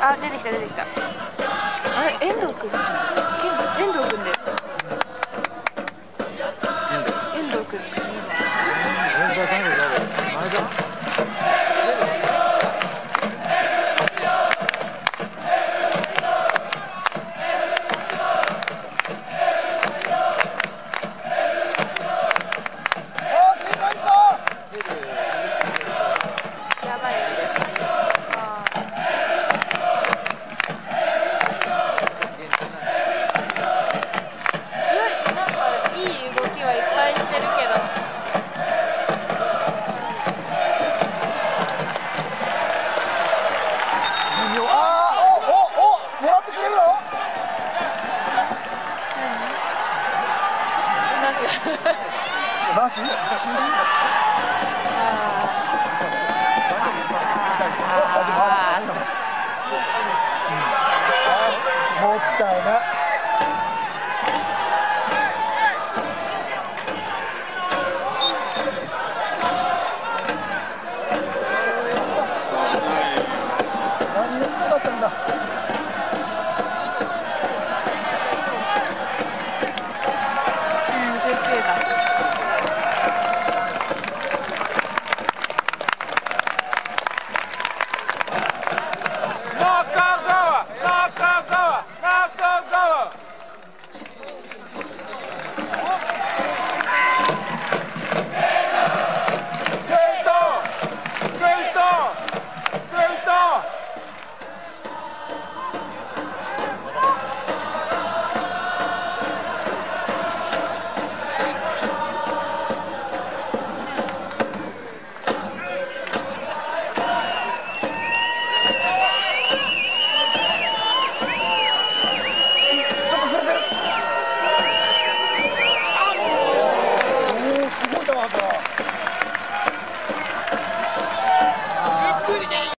あ出てきた出てきた。あれ遠藤君なし？もったいない。